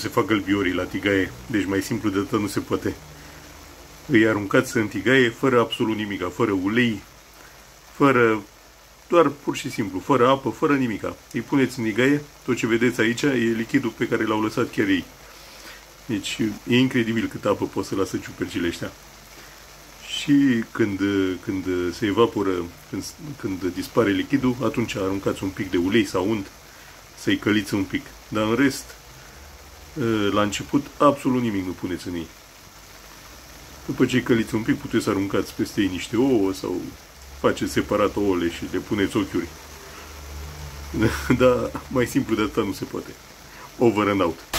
se fac gălbiorii la tigaie, deci mai simplu de atât nu se poate. Îi aruncați în tigaie fără absolut nimic, fără ulei, fără, doar pur și simplu, fără apă, fără nimica. Îi puneți în tigaie, tot ce vedeți aici e lichidul pe care l-au lăsat chiar ei. Deci e incredibil cât apă pot să lasă ciupercile ăștia. Și când, când se evaporă, când, când dispare lichidul, atunci aruncați un pic de ulei sau unt să-i căliți un pic. Dar în rest, la început, absolut nimic nu puneți în ei. După ce îi căliți un pic, puteți să aruncați peste ei niște ouă sau faceți separat ouăle și le puneți ochiuri. Dar mai simplu de atât nu se poate. Over and out.